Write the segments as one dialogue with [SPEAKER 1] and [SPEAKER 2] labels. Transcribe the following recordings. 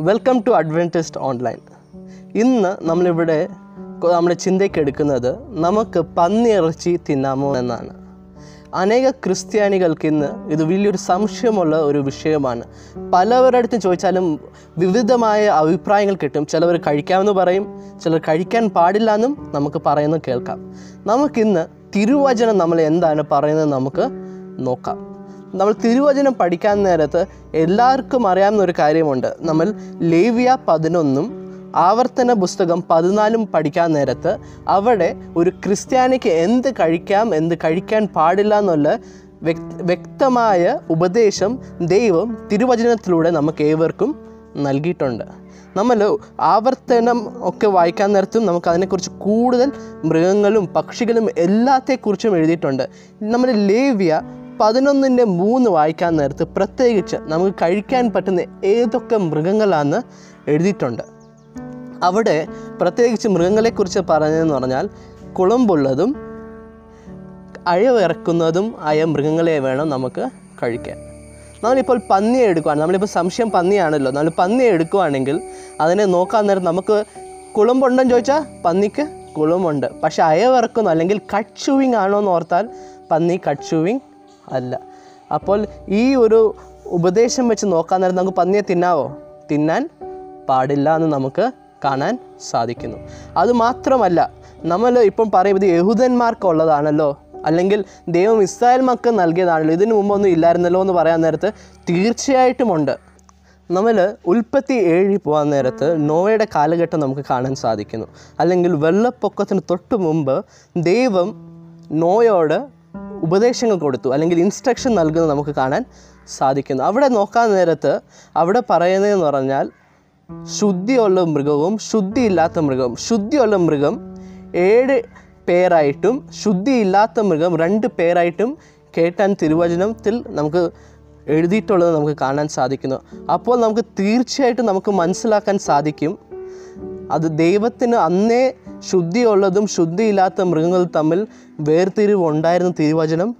[SPEAKER 1] Welcome to Adventist online ഇന്ന് നമ്മളിവിടെ നമ്മുടെ ചിന്തയ്ക്ക് എടുക്കുന്നത് നമുക്ക് പന്നിയിറച്ചി തിന്നാമോ എന്നാണ്. അനേക ക്രിസ്ത്യാനികൾക്ക് ഇന്ന് ഇത് വലിയൊരു സംശയമുള്ള ഒരു വിഷയമാണ്. പലവരുടെ അടുത്തും ചോദിച്ചാലും വിവിധമായ അഭിപ്രായങ്ങൾ കിട്ടും. ചിലവർ കഴിക്കാമെന്ന് പറയും ചിലർ കഴിക്കാൻ പാടില്ല എന്നും നമുക്ക് പറയുന്നത് കേൾക്കാം. നമുക്കിന്ന് തിരുവചനം നമ്മൾ എന്താണ് പറയുന്നത് നമുക്ക് നോക്കാം. നമ്മൾ തിരുവചനം പഠിക്കാൻ നേരത്ത് എല്ലാവർക്കും അറിയാവുന്ന ഒരു കാര്യമുണ്ട്. നമ്മൾ ലേവിയ പതിനൊന്നും ആവർത്തന പുസ്തകം പതിനാലും പഠിക്കാൻ നേരത്ത് അവിടെ ഒരു ക്രിസ്ത്യാനിക്ക് എന്ത് കഴിക്കാം എന്ത് കഴിക്കാൻ പാടില്ല എന്നുള്ള വ്യക്- വ്യക്തമായ ഉപദേശം ദൈവം തിരുവചനത്തിലൂടെ നമുക്ക് ഏവർക്കും നൽകിയിട്ടുണ്ട്. നമ്മൾ ആവർത്തനം ഒക്കെ വായിക്കാൻ നേരത്തും നമുക്ക് അതിനെക്കുറിച്ച് കൂടുതൽ മൃഗങ്ങളും പക്ഷികളും എല്ലാത്തെക്കുറിച്ചും എഴുതിയിട്ടുണ്ട്. നമ്മൾ ലേവ്യ പതിനൊന്നിന്റെ മൂന്ന് വായിക്കാൻ നേരത്ത് പ്രത്യേകിച്ച് നമുക്ക് കഴിക്കാൻ പറ്റുന്ന ഏതൊക്കെ മൃഗങ്ങളാണെന്ന് എഴുതിയിട്ടുണ്ട്. അവിടെ പ്രത്യേകിച്ച് മൃഗങ്ങളെക്കുറിച്ച് പറഞ്ഞതെന്ന് പറഞ്ഞാൽ കുളമ്പുള്ളതും അഴവിറക്കുന്നതും ആയ മൃഗങ്ങളെ വേണം നമുക്ക് കഴിക്കാൻ. നമ്മളിപ്പോൾ പന്നിയെ എടുക്കുകയാണ് നമ്മളിപ്പോൾ സംശയം പന്നിയാണല്ലോ. നമ്മൾ പന്നിയെ എടുക്കുകയാണെങ്കിൽ അതിനെ നോക്കാൻ നേരം നമുക്ക് കുളമ്പുണ്ടെന്ന് ചോദിച്ചാൽ പന്നിക്ക് കുളമുണ്ട് പക്ഷെ അയവിറക്കുന്നു അല്ലെങ്കിൽ കട്ട് ഷൂവിങ് ആണോ എന്ന് ഓർത്താൽ പന്നി കട്ട് ഷൂവിങ് അല്ല. അപ്പോൾ ഈ ഒരു ഉപദേശം വെച്ച് നോക്കാൻ നേരം നമുക്ക് പന്നിയെ തിന്നാവോ? തിന്നാൻ പാടില്ല എന്ന് നമുക്ക് കാണാൻ സാധിക്കുന്നു. അതുമാത്രമല്ല നമ്മൾ ഇപ്പം പറയുന്നത് യഹൂദന്മാർക്കുള്ളതാണല്ലോ? അല്ലെങ്കിൽ ദൈവം ഇസ്രായേൽ മക്കൾ നൽകിയതാണല്ലോ? ഇതിനു മുമ്പൊന്നും ഇല്ലായിരുന്നല്ലോ എന്ന് പറയാൻ നേരത്ത് തീർച്ചയായിട്ടുമുണ്ട് നമ്മൾ ഉൽപ്പത്തി ഏഴി പോകാൻ നേരത്ത് നോവയുടെ കാലഘട്ടം നമുക്ക് കാണാൻ സാധിക്കുന്നു. അല്ലെങ്കിൽ വെള്ളപ്പൊക്കത്തിന് തൊട്ട് മുമ്പ് ദൈവം നോയോട് ഉപദേശങ്ങൾ കൊടുത്തു. അല്ലെങ്കിൽ ഇൻസ്ട്രക്ഷൻ നൽകുന്നത് നമുക്ക് കാണാൻ സാധിക്കുന്നു. അവിടെ നോക്കാൻ നേരത്ത് അവിടെ പറയുന്നതെന്ന് പറഞ്ഞാൽ ശുദ്ധിയുള്ള മൃഗവും ശുദ്ധിയില്ലാത്ത മൃഗവും. ശുദ്ധിയുള്ള മൃഗം ഏഴ് പേരായിട്ടും ശുദ്ധിയില്ലാത്ത മൃഗം രണ്ട് പേരായിട്ടും കേട്ടാൻ തിരുവചനത്തിൽ നമുക്ക് എഴുതിയിട്ടുള്ളത് നമുക്ക് കാണാൻ സാധിക്കുന്നു. അപ്പോൾ നമുക്ക് തീർച്ചയായിട്ടും നമുക്ക് മനസ്സിലാക്കാൻ സാധിക്കും. അത് ദൈവത്തിന് അന്നേ ശുദ്ധിയുള്ളതും ശുദ്ധിയില്ലാത്ത മൃഗങ്ങൾ തമ്മിൽ വേർതിരിവുണ്ടായിരുന്ന തിരുവചനം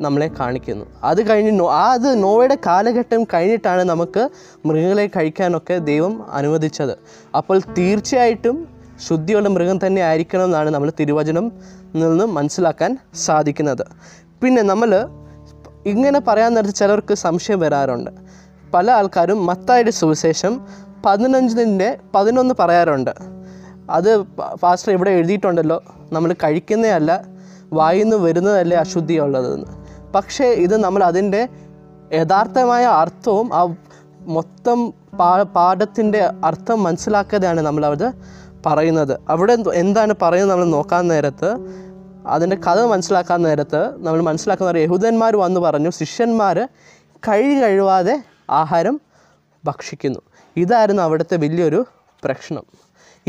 [SPEAKER 1] നമ്മളെ കാണിക്കുന്നു. അത് കഴിഞ്ഞ് നോ ആ അത് നോവയുടെ കാലഘട്ടം കഴിഞ്ഞിട്ടാണ് നമുക്ക് മൃഗങ്ങളെ കഴിക്കാനൊക്കെ ദൈവം അനുവദിച്ചത്. അപ്പോൾ തീർച്ചയായിട്ടും ശുദ്ധിയുള്ള മൃഗം തന്നെ ആയിരിക്കണം എന്നാണ് നമ്മൾ തിരുവചനം നിന്ന് മനസ്സിലാക്കാൻ സാധിക്കുന്നത്. പിന്നെ നമ്മൾ ഇങ്ങനെ പറയാൻ നേരത്ത് ചിലർക്ക് സംശയം വരാറുണ്ട്. പല ആൾക്കാരും മത്തായുടെ സുവിശേഷം പതിനഞ്ചിന്റെ പതിനൊന്ന് പറയാറുണ്ട്. അത് ഫാസ്റ്റർ ഇവിടെ എഴുതിയിട്ടുണ്ടല്ലോ നമ്മൾ കഴിക്കുന്നതല്ല വായിൽ നിന്ന് വരുന്നതല്ലേ അശുദ്ധിയുള്ളതെന്ന് പക്ഷേ ഇത് നമ്മൾ അതിന്റെ യഥാർത്ഥമായ അർത്ഥവും ആ മൊത്തം പാ പാഠത്തിന്റെ അർത്ഥം മനസ്സിലാക്കാതെയാണ് നമ്മളത് പറയുന്നത്. അവിടെ എന്താണ് പറയുന്നത് നമ്മൾ നോക്കാൻ നേരത്ത് അതിന്റെ കഥ മനസ്സിലാക്കാൻ നേരത്ത് നമ്മൾ മനസ്സിലാക്കുന്ന യഹൂദന്മാർ വന്ന് പറഞ്ഞു ശിഷ്യന്മാർ കഴി കഴിവാതെ ആഹാരം ഭക്ഷിക്കുന്നു. ഇതായിരുന്നു അവിടുത്തെ വലിയൊരു പ്രശ്നം.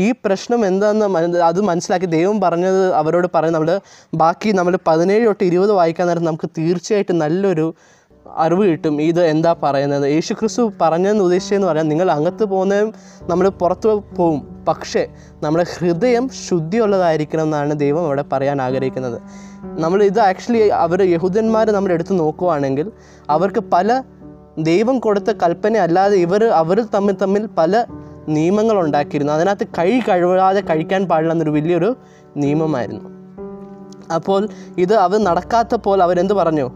[SPEAKER 1] ഈ പ്രശ്നം എന്താണെന്ന് അത് മനസ്സിലാക്കി ദൈവം പറഞ്ഞത് അവരോട് പറഞ്ഞ് നമ്മൾ ബാക്കി നമ്മൾ പതിനേഴ് തൊട്ട് ഇരുപത് വായിക്കാൻ നേരം നമുക്ക് തീർച്ചയായിട്ടും നല്ലൊരു അറിവ് കിട്ടും. ഇത് എന്താ പറയുന്നത്? യേശു ക്രിസ്തു പറഞ്ഞതെന്ന് ഉദ്ദേശിച്ചതെന്ന് പറഞ്ഞാൽ നിങ്ങൾ അകത്ത് പോകുന്നതും നമ്മൾ പുറത്ത് പോവും പക്ഷേ നമ്മുടെ ഹൃദയം ശുദ്ധിയുള്ളതായിരിക്കണം എന്നാണ് ദൈവം അവിടെ പറയാൻ ആഗ്രഹിക്കുന്നത്. നമ്മൾ ഇത് ആക്ച്വലി അവർ യഹൂദന്മാർ നമ്മൾ എടുത്ത് നോക്കുവാണെങ്കിൽ അവർക്ക് പല ദൈവം കൊടുത്ത കൽപ്പന അല്ലാതെ ഇവർ അവർ തമ്മിൽ തമ്മിൽ പല നിയമങ്ങൾ ഉണ്ടാക്കിയിരുന്നു അതിനകത്ത് കൈ കഴുകാതെ കഴിക്കാൻ പാടില്ല എന്നൊരു വലിയൊരു നിയമമായിരുന്നു. അപ്പോൾ ഇത് അവർ നടക്കാത്തപ്പോൾ അവരെന്ത് പറഞ്ഞു?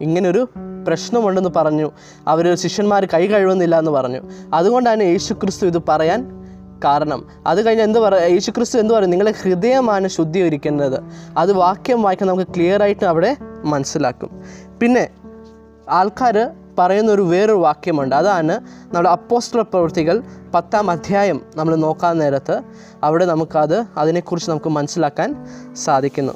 [SPEAKER 1] ഇങ്ങനൊരു പ്രശ്നമുണ്ടെന്ന് പറഞ്ഞു. അവർ ശിഷ്യന്മാർ കൈ കഴുകുന്നില്ല എന്ന് പറഞ്ഞു. അതുകൊണ്ടാണ് യേശു ക്രിസ്തു ഇത് പറയാൻ കാരണം. അത് കഴിഞ്ഞ് എന്ത് പറ യേശു ക്രിസ്തു എന്ത് പറയും നിങ്ങളെ ഹൃദയമാണ് ശുദ്ധീകരിക്കേണ്ടത് അത് വാക്യം വായിക്കാൻ നമുക്ക് ക്ലിയർ ആയിട്ട് അവിടെ മനസ്സിലാക്കും. പിന്നെ ആൾക്കാർ പറയുന്ന ഒരു വേറൊരു വാക്യമുണ്ട്. അതാണ് നമ്മുടെ അപ്പോസ്റ്റർ പ്രവൃത്തികൾ പത്താം അധ്യായം നമ്മൾ നോക്കാൻ നേരത്ത് അവിടെ നമുക്കത് അതിനെക്കുറിച്ച് നമുക്ക് മനസ്സിലാക്കാൻ സാധിക്കുന്നു.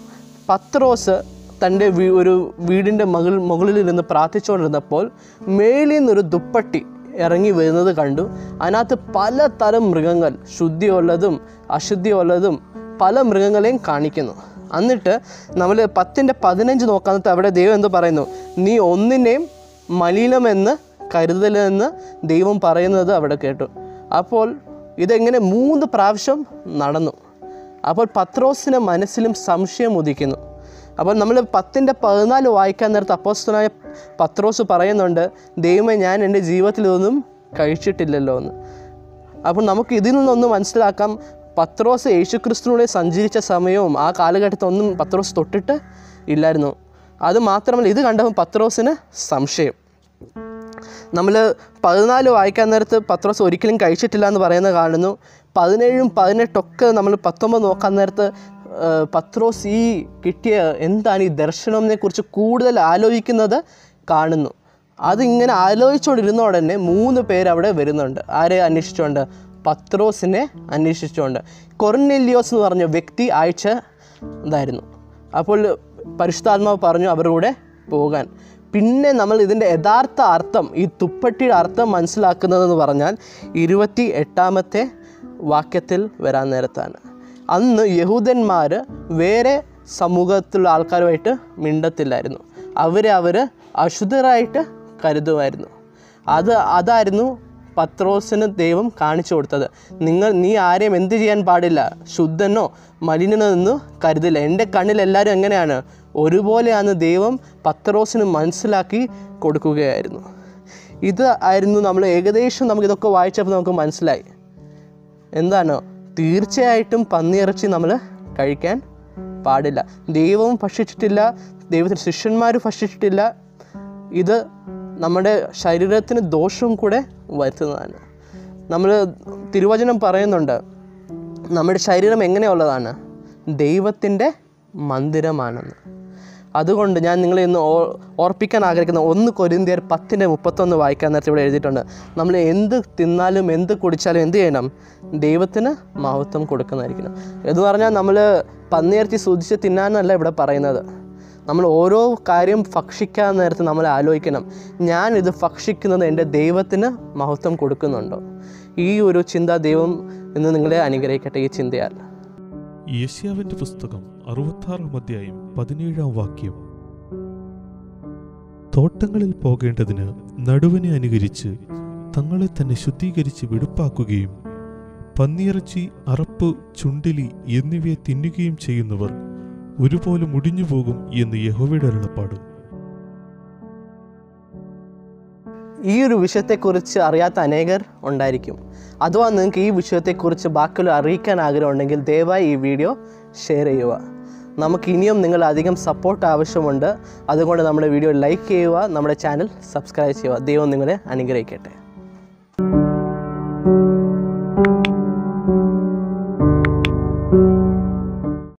[SPEAKER 1] പത്രോസ് തന്റെ വീ ഒരു വീടിന്റെ മകൾ മുകളിലിരുന്ന് പ്രാർത്ഥിച്ചുകൊണ്ടിരുന്നപ്പോൾ മേലിൽ നിന്നൊരു ദുപ്പട്ടി ഇറങ്ങി വരുന്നത് കണ്ടു. അതിനകത്ത് പലതരം മൃഗങ്ങൾ ശുദ്ധിയുള്ളതും അശുദ്ധിയുള്ളതും പല മൃഗങ്ങളെയും കാണിക്കുന്നു. എന്നിട്ട് നമ്മൾ പത്തിന്റെ പതിനഞ്ച് നോക്കാന്നിട്ട് അവിടെ ദൈവം എന്ത് പറയുന്നു? നീ ഒന്നിനെയും മലിനമെന്ന് കരുതലെന്ന് ദൈവം പറയുന്നത് അവിടെ കേട്ടു. അപ്പോൾ ഇതെങ്ങനെ മൂന്ന് പ്രാവശ്യം നടന്നു. അപ്പോൾ പത്രോസിന് മനസ്സിലും സംശയം ഉദിക്കുന്നു. അപ്പോൾ നമ്മൾ പത്തിന്റെ പതിനാല് വായിക്കാൻ നേരത്ത് അപ്പോസ്തനായ പത്രോസ് പറയുന്നുണ്ട് ദൈവമേ ഞാൻ എന്റെ ജീവിതത്തിൽ ഇതൊന്നും കഴിച്ചിട്ടില്ലല്ലോ എന്ന്. അപ്പോൾ നമുക്ക് ഇതിൽ നിന്നൊന്ന് മനസ്സിലാക്കാം പത്രോസ് യേശുക്രിസ്തുവിനെ സഞ്ചരിച്ച സമയവും ആ കാലഘട്ടത്തൊന്നും പത്രോസ് തൊട്ടിട്ട് ഇല്ലായിരുന്നു. അത് മാത്രമല്ല ഇത് കണ്ടപ്പോൾ പത്രോസിന് സംശയം. നമ്മൾ പതിനാല് വായിക്കാൻ നേരത്ത് പത്രോസ് ഒരിക്കലും കഴിച്ചിട്ടില്ല എന്ന് പറയുന്നത് കാണുന്നു. പതിനേഴും പതിനെട്ടൊക്കെ നമ്മൾ പത്തൊമ്പത് നോക്കാൻ നേരത്ത് പത്രോസ് ഈ കിട്ടിയ എന്താണ് ഈ ദർശനത്തിനെ കുറിച്ച് കൂടുതൽ ആലോചിക്കുന്നത് കാണുന്നു. അതിങ്ങനെ ആലോചിച്ചുകൊണ്ടിരുന്ന ഉടനെ മൂന്ന് പേര് അവിടെ വരുന്നുണ്ട്. ആരെ അന്വേഷിച്ചുകൊണ്ട് പത്രോസിനെ അന്വേഷിച്ചുകൊണ്ട് കൊർനെല്ലിയോസ് എന്ന് പറഞ്ഞ വ്യക്തി അയച്ച ഇതായിരുന്നു. അപ്പോൾ പരിശുദ്ധാത്മാവ് പറഞ്ഞു അവരുടെ പോകാൻ. പിന്നെ നമ്മൾ ഇതിന്റെ യഥാർത്ഥ അർത്ഥം ഈ തുപ്പട്ടിയുടെ അർത്ഥം മനസ്സിലാക്കുന്നതെന്ന് പറഞ്ഞാൽ ഇരുപത്തി എട്ടാമത്തെ വാക്യത്തിൽ വരാൻ നേരത്താണ്. അന്ന് യഹൂദന്മാർ വേറെ സമൂഹത്തിലുള്ള ആൾക്കാരുമായിട്ട് മിണ്ടത്തില്ലായിരുന്നു. അവരെ അവർ അശുദ്ധരായിട്ട് കരുതുമായിരുന്നു. അത് അതായിരുന്നു പത്രോസിന് ദൈവം കാണിച്ചു കൊടുത്തത്. നിങ്ങൾ നീ ആരെയും എന്ത് ചെയ്യാൻ പാടില്ല. ശുദ്ധനോ മലിനനോ എന്ന് കരുതില്ല. എന്റെ കണ്ണിൽ എല്ലാവരും എങ്ങനെയാണ്? ഒരുപോലെയാണ് ദൈവം പത്രോസിന് മനസ്സിലാക്കി കൊടുക്കുകയായിരുന്നു. ഇത് ആയിരുന്നു നമ്മൾ ഏകദേശം നമുക്കിതൊക്കെ വായിച്ചപ്പോൾ നമുക്ക് മനസ്സിലായി. എന്താണ്? തീർച്ചയായിട്ടും പന്നിയിറച്ചി നമ്മൾ കഴിക്കാൻ പാടില്ല. ദൈവവും ഭക്ഷിച്ചിട്ടില്ല. ദൈവത്തിന്റെ ശിഷ്യന്മാർ ഭക്ഷിച്ചിട്ടില്ല. ഇത് നമ്മുടെ ശരീരത്തിന് ദോഷവും കൂടെ വരുത്തുന്നതാണ്. നമ്മൾ തിരുവചനം പറയുന്നുണ്ട് നമ്മുടെ ശരീരം എങ്ങനെയുള്ളതാണ്? ദൈവത്തിന്റെ മന്ദിരമാണെന്ന്. അതുകൊണ്ട് ഞാൻ നിങ്ങളെ ഇന്ന് ഓർപ്പിക്കാൻ ആഗ്രഹിക്കുന്ന ഒന്ന് കൊരിന്തിയർ പത്തിന്റെ മുപ്പത്തൊന്ന് വായിക്കാൻ നേരത്തെ ഇവിടെ എഴുതിയിട്ടുണ്ട്. നമ്മൾ എന്ത് തിന്നാലും എന്ത് കുടിച്ചാലും എന്ത് ചെയ്യണം? ദൈവത്തിന് മഹത്വം കൊടുക്കുന്നതായിരിക്കണം. എന്ന് പറഞ്ഞാൽ നമ്മൾ പന്നിയിറച്ചി സൂചിച്ച് തിന്നാനല്ല ഇവിടെ പറയുന്നത്. നമ്മൾ ഓരോ കാര്യം ഭക്ഷിക്കാൻ നേരത്ത് നമ്മൾ ആലോചിക്കണം. ഞാൻ ഇത് ഭക്ഷിക്കുന്നത് എന്റെ ദൈവത്തിന് മഹത്വം കൊടുക്കുന്നുണ്ടോ? ഈ ഒരു ചിന്ത ദൈവം ഇന്ന് നിങ്ങളെ അനുഗ്രഹിക്കട്ടെ ഈ ചിന്തയാൽ.
[SPEAKER 2] യേശ്യാവിന്റെ പുസ്തകം അറുപത്താറാം അധ്യായം പതിനേഴാം വാക്യം. തോട്ടങ്ങളിൽ പോകേണ്ടതിന് നടുവിനെ അനുകരിച്ച് തങ്ങളെ തന്നെ ശുദ്ധീകരിച്ച് വെടുപ്പാക്കുകയും പന്നിയിറച്ചി അറപ്പ് ചുണ്ടിലി എന്നിവയെ തിന്നുകയും ചെയ്യുന്നവർ ഒരുപോലെ മുടിഞ്ഞു പോകും എന്ന് യഹോവയുടെ അരുളപ്പാട്.
[SPEAKER 1] ഈ ഒരു വിഷയത്തെക്കുറിച്ച് അറിയാത്ത അനേകർ ഉണ്ടായിരിക്കും. അഥവാ നിങ്ങൾക്ക് ഈ വിഷയത്തെക്കുറിച്ച് ബാക്കിയുള്ള അറിയിക്കാൻ ആഗ്രഹമുണ്ടെങ്കിൽ ദയവായി ഈ വീഡിയോ ഷെയർ ചെയ്യുക. നമുക്ക് ഇനിയും നിങ്ങൾ അധികം സപ്പോർട്ട് ആവശ്യമുണ്ട്. അതുകൊണ്ട് നമ്മുടെ വീഡിയോ ലൈക്ക് ചെയ്യുക നമ്മുടെ ചാനൽ സബ്സ്ക്രൈബ് ചെയ്യുക. ദൈവം നിങ്ങളെ അനുഗ്രഹിക്കട്ടെ.